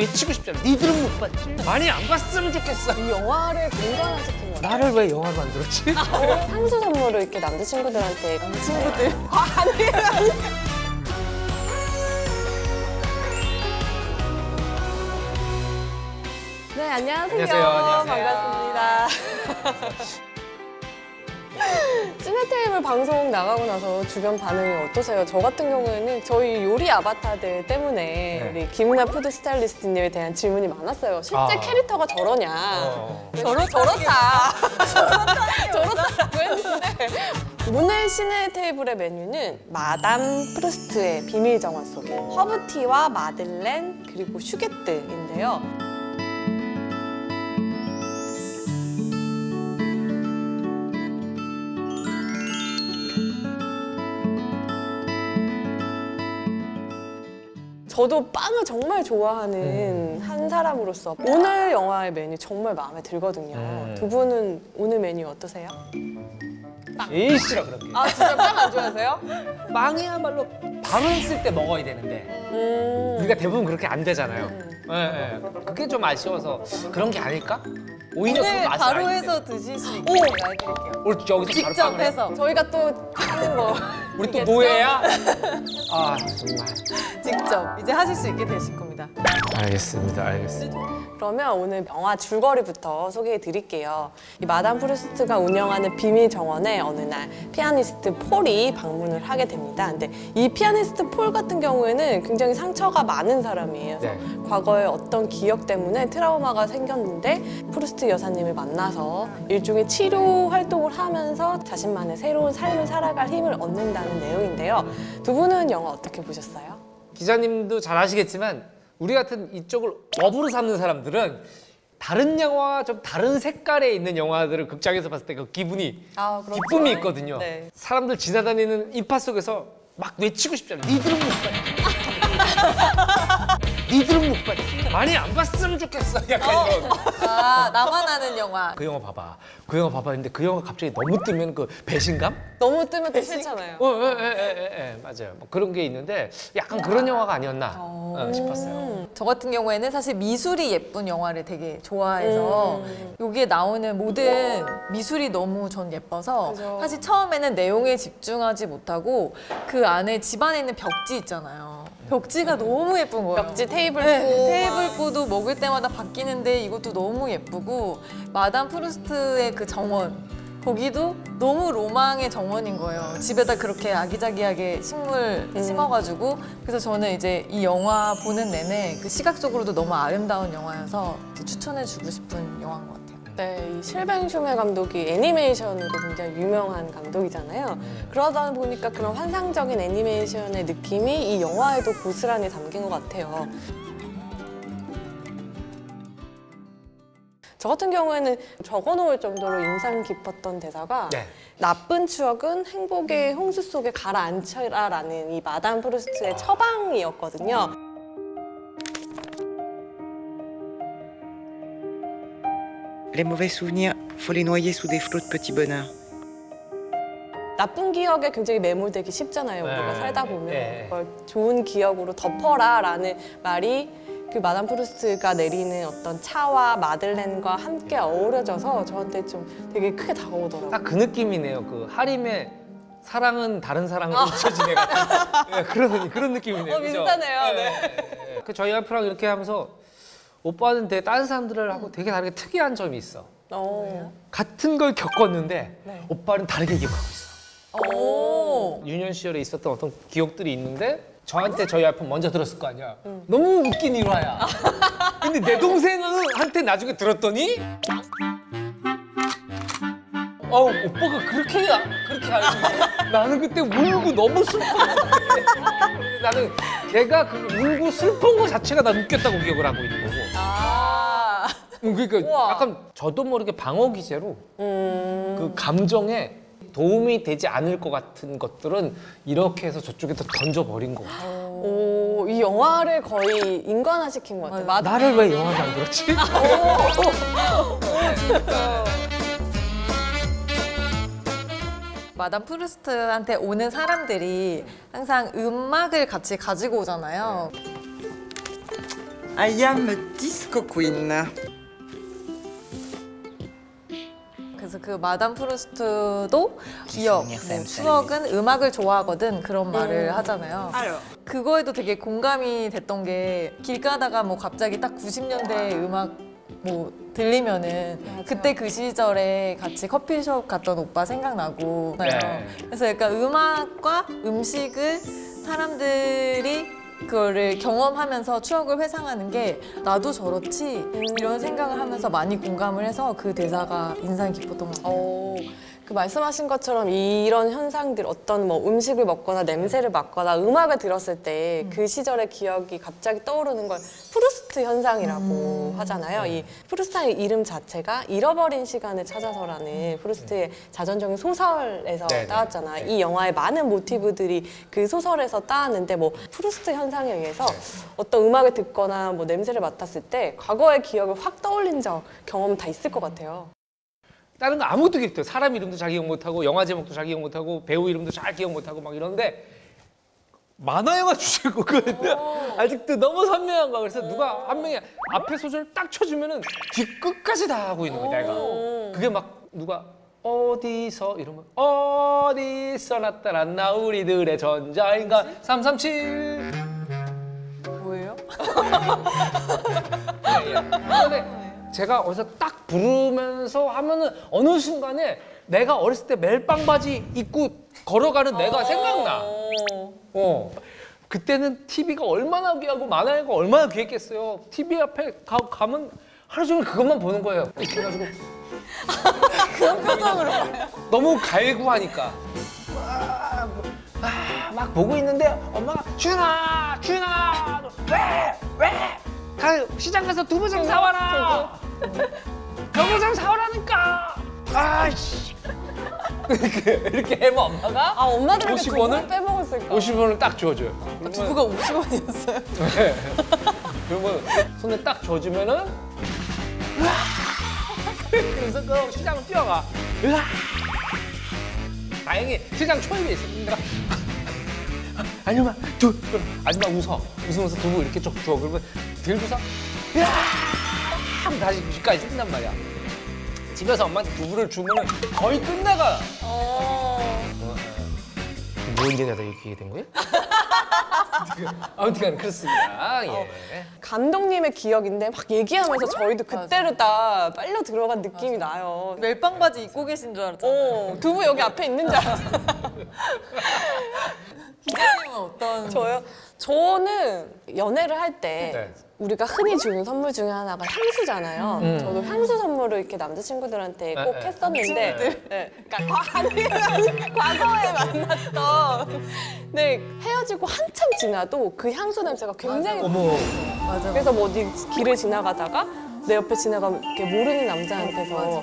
외치고 싶잖아. 니들은 못 봤지. 많이 안 봤으면 좋겠어. 이 영화를 공간화시킨 거예요. 나를 왜 영화 만들었지? 향수 선물을 이렇게 남자친구들한테 남자친구들 아, 아니에요 아니에요. 네 안녕하세요. 안녕하세요, 안녕하세요. 씨네테이블 방송 나가고 나서 주변 반응이 어떠세요? 저 같은 경우에는 저희 요리 아바타들 때문에 네. 우리 김은아 푸드 스타일리스트님에 대한 질문이 많았어요. 실제 아. 캐릭터가 저러냐? 어. 저렇, 저렇다. 저렇다고 했는데. 오늘 시네 테이블의 메뉴는 마담 프루스트의 비밀 정화 속에 허브티와 마들렌 그리고 슈게뜨인데요. 저도 빵을 정말 좋아하는 한 사람으로서 오늘 영화의 메뉴 정말 마음에 들거든요. 음. 두 분은 오늘 메뉴 어떠세요? 제일 싫어 그런 게. 아 진짜 빵 안 좋아하세요? 빵이야말로 바로 했을 때 먹어야 되는데 음. 우리가 대부분 그렇게 안 되잖아요. 음. 예, 예. 그게 좀 아쉬워서 그런 게 아닐까? 오히려 그 오늘 맛을 바로 해서 드실 수 있게. 때문에. 오늘 여기서 직접? 해서 저희가 또 하는 거 우리 또? 노예야? 아 정말. 직접 이제 하실 수 있게 되실 겁니다. 알겠습니다, 알겠습니다. 그러면 오늘 영화 줄거리부터 소개해 드릴게요. 이 마담 프루스트가 운영하는 비밀 정원에 어느 날 피아니스트 폴이 방문을 하게 됩니다. 근데 이 피아니스트 폴 같은 경우에는 굉장히 상처가 많은 사람이에요. 네. 과거에 어떤 기억 때문에 트라우마가 생겼는데 프루스트 여사님을 만나서 일종의 치료 활동을 하면서 자신만의 새로운 삶을 살아갈 힘을 얻는다는 내용인데요. 두 분은 영화 어떻게 보셨어요? 기자님도 잘 아시겠지만 우리 같은 이쪽을 업으로 삼는 사람들은 다른 영화와 좀 다른 색깔에 있는 영화들을 극장에서 봤을 때 그 기분이 아, 그렇죠. 기쁨이 있거든요. 네. 사람들 지나다니는 인파 속에서 막 외치고 싶잖아요. 니들은 못 봤지. 니들은 못 봤지. 많이 안 봤으면 좋겠어. 약간 이런. 아 나만 아는 영화. 그 영화 봐봐. 그 영화 봐봐. 근데 그 영화 갑자기 너무 뜨면 그 배신감? 너무 뜨면 또 싫잖아요. 어, 예, 예, 예, 예, 예, 맞아요. 뭐 그런 게 있는데 약간 그런 영화가 아니었나 어, 싶었어요. 저 같은 경우에는 사실 미술이 예쁜 영화를 되게 좋아해서 음. 여기에 나오는 모든 미술이 너무 전 예뻐서 그죠. 사실 처음에는 내용에 집중하지 못하고 그 안에 집 안에 있는 벽지 있잖아요. 벽지가 너무 예쁜 거예요. 벽지 테이블 네, 보 테이블보도 먹을 때마다 바뀌는데 이것도 너무 예쁘고 마담 프루스트의 그 정원 거기도 너무 로망의 정원인 거예요. 집에다 그렇게 아기자기하게 식물 음. 심어가지고 그래서 저는 이제 이 영화 보는 내내 그 시각적으로도 너무 아름다운 영화여서 추천해주고 싶은 영화인 것 같아요. 네, 이 실뱅 쇼메 감독이 애니메이션으로 굉장히 유명한 감독이잖아요. 그러다 보니까 그런 환상적인 애니메이션의 느낌이 이 영화에도 고스란히 담긴 것 같아요. 저 같은 경우에는 적어놓을 정도로 인상 깊었던 대사가 네. 나쁜 추억은 행복의 홍수 속에 가라앉혀라라는 이 마담 프루스트의 처방이었거든요. Les mauvais souvenirs, faut les noyer sous des flots de petits bonheurs. 나쁜 기억에 굉장히 매몰되기 쉽잖아요. 네. 우리가 살다 보면 네. 그걸 좋은 기억으로 덮어라라는 말이 그 마담 프루스트가 내리는 어떤 차와 마들렌과 함께 어우러져서 저한테 좀 되게 크게 다가오더라고요. 딱 그 느낌이네요. 그 하림의 사랑은 다른 사랑으로 잊혀지네 같은 예, 그런 그런 느낌이네요. 어? 비슷하네요. 예, 네. 예, 예. 그 저희 와이프랑 이렇게 하면서 오빠는 되게 다른 사람들하고 되게 다르게 특이한 점이 있어. 어. 같은 걸 겪었는데 네. 오빠는 다르게 기억하고 있어. 오. 유년 시절에 있었던 어떤 기억들이 있는데 저한테 저희 와이프 먼저 들었을 거 아니야. 너무 웃긴 일화야. 근데 내 동생한테 나중에 들었더니 어 오빠가 그렇게 그렇게 알고. 나는 그때 울고 너무 슬펐는데 나는 걔가 그 울고 슬픈 거 자체가 난 웃겼다고 기억을 하고 있는 거고. 아. 음, 그러니까 우와. 약간 저도 모르게 방어 기제로 음. 그 감정에 도움이 되지 않을 것 같은 것들은 이렇게 해서 저쪽에 더 던져버린 것 같아요. 오, 이 영화를 거의 인간화시킨 것 같아요. 마, 나를 왜 영화 만들었지? 마담 프루스트한테 오는 사람들이 항상 음악을 같이 가지고 오잖아요. I am a disco queen. 그래서 그 마담 프루스트도 기억, 뭐 쌤, 추억은 음악을 좋아하거든 그런 말을 하잖아요. 그거에도 되게 공감이 됐던 게 길 가다가 뭐 갑자기 딱 90년대 음악 뭐 들리면은 그때 그 시절에 같이 커피숍 갔던 오빠 생각나고 네. 그래서 약간 음악과 음식을 사람들이 그거를 경험하면서 추억을 회상하는 게 나도 저렇지 이런 생각을 하면서 많이 공감을 해서 그 대사가 인상 깊었던 것 같아요. 어, 그 말씀하신 것처럼 이런 현상들 어떤 뭐 음식을 먹거나 냄새를 맡거나 음악을 들었을 때 그 시절의 기억이 갑자기 떠오르는 걸 프루스트 현상이라고 하잖아요. 이 프루스트의 이름 자체가 잃어버린 시간을 찾아서라는 프루스트의 자전적인 소설에서 네, 네. 따왔잖아. 이 영화의 많은 모티브들이 그 소설에서 따왔는데 뭐 프루스트 현상에 의해서 어떤 음악을 듣거나 뭐 냄새를 맡았을 때 과거의 기억을 확 떠올린 적 경험 다 있을 것 같아요. 다른 거 아무것도 기억 못해요. 사람 이름도 잘 기억 못하고 영화 제목도 잘 기억 못하고 배우 이름도 잘 기억 못하고 막 이러는데 만화 영화 주제곡은 아직도 너무 선명한 거야. 그래서 누가 한 명이 앞에 소절 딱 쳐주면은 뒷끝까지 다 하고 있는 거야 내가. 그게 막 누가 어디서 이러면 어디서 나타났나 우리들의 전자인가 337 뭐예요? 예, 예. 근데 제가 어디서 딱 부르면서 하면은 어느 순간에 내가 어렸을 때 멜빵 바지 입고 걸어가는 내가 생각나. 어. 그때는 TV가 얼마나 귀하고 만화가 얼마나 귀했겠어요. TV 앞에 가, 가면 하루 종일 그것만 보는 거예요. 이렇게 해가지고 그런 표정으로 너무 갈구하니까 아, 뭐, 아, 막 보고 있는데 엄마가 준아 준아 왜 왜? 가 시장 가서 두부 좀 사와라. 좀 사오라니까. 아이씨. 이렇게 이렇게 해면 엄마가 아 엄마들 50그 원을? 빼먹었을까? 50원을 딱 줘줘요. 그러면- 두부가 50원이었어요. 네. 그러면 손에 딱 줘주면은 으아! 그래서 그 시장을 뛰어가. 으아! 다행히 시장 초입에 있으니까 아줌마 두 그럼 아줌마 웃어 웃으면서 두부 이렇게 쭉 줘. 그러면 들고서 으아! 하고 다시 집까지 뛴단 말이야. 집에서 엄마한테 두부를 주면은 거의 끝나가. 뭐 얘기하다 이렇게 된 거예요? 아무튼 그렇습니다. 예. 감독님의 기억인데 막 얘기하면서 저희도 그때로 다 빨려 들어간 느낌이 나요. 멜빵 바지 입고 계신 줄 알았잖아요. 어, 두부 여기 앞에 있는 줄 알았어요. 기자님은 어떤 저요? 저는 연애를 할 때 네. 우리가 흔히 주는 선물 중에 하나가 향수잖아요. 음. 저도 향수 선물을 이렇게 남자친구들한테 꼭 네, 네. 했었는데 네. 그러니까 과, 아니, 과거에 만났던 네, 헤어지고 한참 지나도 그 향수 냄새가 굉장히 어머. 맞아. 그래서 뭐 어디 길을 지나가다가 내 옆에 지나가면 이렇게 모르는 남자한테서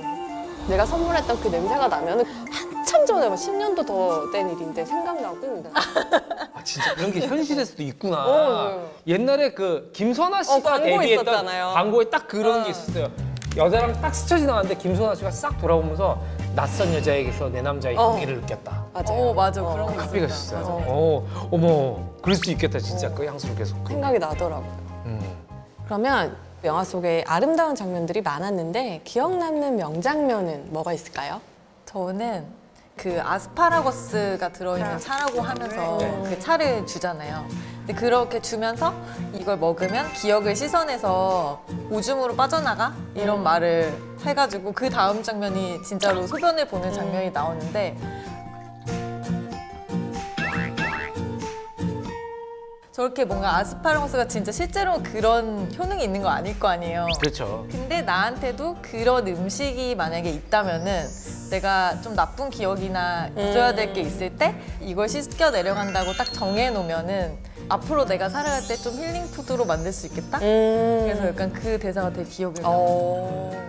내가 선물했던 그 냄새가 나면은 한참 전에 막 10년도 더 된 일인데 생각나고 아 진짜 그런 게 현실에서도 있구나. 어, 네. 옛날에 그 김선아 어, 씨가 광고 데뷔했던 있었잖아요. 광고에 딱 그런 게 있었어요. 여자랑 딱 스쳐 지나갔는데 김선아 씨가 싹 돌아보면서 낯선 여자에게서 내 남자의 어. 향기를 느꼈다. 맞아요. 어 맞아 그런 거 카피가 있었다. 있었어요. 맞아. 어, 어머, 그럴 수 있겠다 진짜 그 향수를 계속. 생각이 나더라고요. 음. 그러면 영화 속에 아름다운 장면들이 많았는데 기억 남는 명장면은 뭐가 있을까요? 저는 그 아스파라거스가 들어있는 차라고 하면서 그 차를 주잖아요. 근데 그렇게 주면서 이걸 먹으면 기억을 씻어내서 오줌으로 빠져나가? 이런 말을 해가지고 그 다음 장면이 진짜로 소변을 보는 장면이 나오는데 저렇게 뭔가 아스파라거스가 진짜 실제로 그런 효능이 있는 거 아닐 거 아니에요. 그렇죠. 근데 나한테도 그런 음식이 만약에 있다면은 내가 좀 나쁜 기억이나 잊어야 될 게 있을 때 이걸 씻겨 내려간다고 딱 정해 놓으면은 앞으로 내가 살아갈 때 좀 힐링 푸드로 만들 수 있겠다. 그래서 약간 그 대사가 되게 기억에 남아요. 어...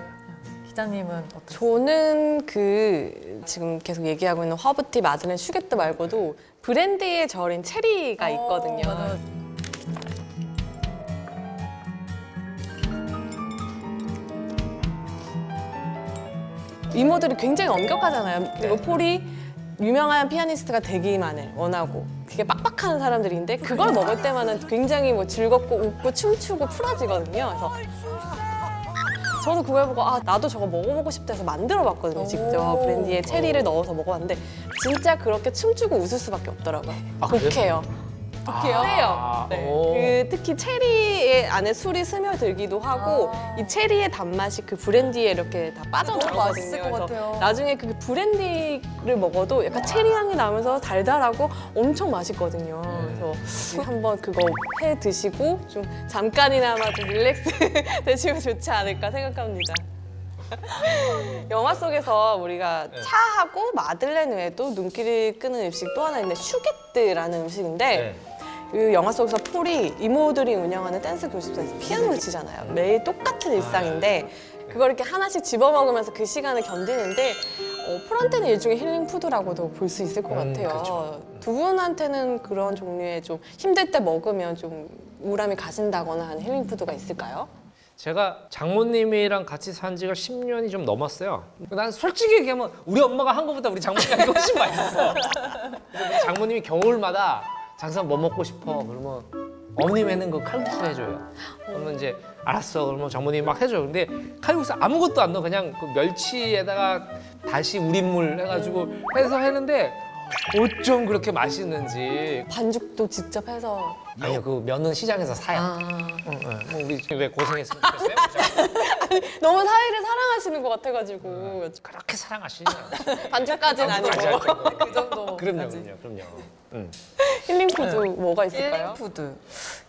기자님은 어떠세요? 저는 그 지금 계속 얘기하고 있는 허브티 마들렌 슈게트 말고도 브랜디에 절인 체리가 있거든요. 어, 맞아. 이모들이 굉장히 엄격하잖아요. 그리고 폴이 유명한 피아니스트가 되기만을 원하고 되게 빡빡한 사람들인데 그걸 먹을 때만은 굉장히 뭐 즐겁고 웃고 춤추고 풀어지거든요. 그래서 저도 그걸 보고 아 나도 저거 먹어보고 싶다 해서 만들어봤거든요. 직접 브랜디에 체리를 넣어서 먹어봤는데 진짜 그렇게 춤추고 웃을 수밖에 없더라고요. 아, 그래요? 독해요. 독해요. 세요. 네. 오. 그 특히 체리의 안에 술이 스며들기도 하고 이 체리의 단맛이 그 브랜디에 이렇게 다것 그래서 같아요. 나중에 그 브랜디를 먹어도 약간 체리 향이 나면서 달달하고 엄청 맛있거든요. 그래서 한번 그거 해 드시고 좀 잠깐이나마 좀 relax 되시면 좋지 않을까 생각합니다. 영화 속에서 우리가 차하고 마들렌 외에도 눈길을 끄는 음식 또 하나 있는데 슈게트라는 음식인데 네. 그 영화 속에서 폴이 이모들이 운영하는 댄스 교습소에서 피아노를 치잖아요. 매일 똑같은 일상인데 그걸 이렇게 하나씩 집어 먹으면서 그 시간을 견디는데 어, 폴한테는 일종의 힐링 푸드라고도 볼 수 있을 것 음, 같아요. 그렇죠. 두 분한테는 그런 종류의 좀 힘들 때 먹으면 좀 우울함이 가신다거나 하는 힐링 푸드가 있을까요? 제가 장모님이랑 같이 산 지가 10년이 좀 넘었어요. 난 솔직히 얘기하면 우리 엄마가 한 것보다 우리 장모님이 훨씬 맛있어. 장모님이 겨울마다 장사 뭐 먹고 싶어 그러면 어머님 해는 그 칼국수 해줘요. 그러면 이제 알았어 그러면 장모님이 막 해줘요. 근데 칼국수 아무것도 안 넣어 그냥 그 멸치에다가 다시 우린물 해가지고 해서 했는데 어쩜 그렇게 맛있는지 반죽도 직접 해서 아니요 그 면은 시장에서 사요. 아. 응, 응. 뭐 우리 왜 고생했으면 좋겠어요? 너무 사회를 사랑하시는 것 같아가지고 그렇게 사랑하시냐? 반죽까지는 아니고 그 정도. 그럼요, 그럼요, 그럼요. 응. 힐링 푸드 뭐가 있을까요? 힐링 푸드.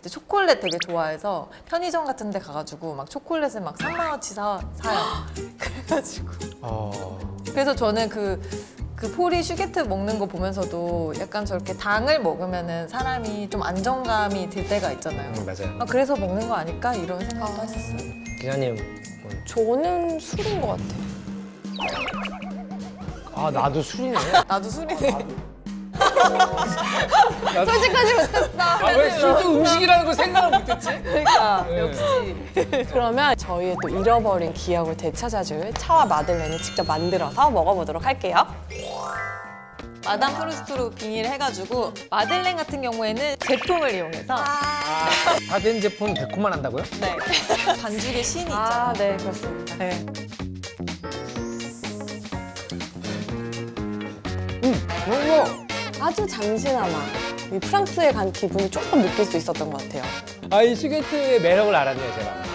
이제 초콜릿 되게 좋아해서 편의점 같은 데 가가지고 막 초콜릿을 막 3만 원치 사, 사요. 그래가지고. 어, 그래서 저는 그, 그 폴이 chouquette 먹는 거 보면서도 약간 저렇게 당을 먹으면은 사람이 좀 안정감이 들 때가 있잖아요. 응, 맞아요. 아, 그래서 먹는 거 아닐까? 이런 생각도 했었어요. 기자님, 저는 술인 것 같아요. 아 나도 술이네. 나도 술이네. 솔직하지 못했어. 아 왜 술도 음식이라는 걸 생각을 못했지? 그러니까 네. 역시. 그러면 저희의 또 잃어버린 기억을 되찾아줄 차와 마들렌을 직접 만들어서 먹어보도록 할게요. 마담 프루스트로 비닐 해가지고 마들렌 같은 경우에는 제품을 이용해서 다된 제품 데코만 한다고요? 네. 반죽의 신이 있잖아요. 아, 네, 그렇습니다. 네. 그럼요. 아주 잠시나마 이 프랑스에 간 기분이 조금 느낄 수 있었던 것 같아요. 아이 슈게트의 매력을 알았네요 제가.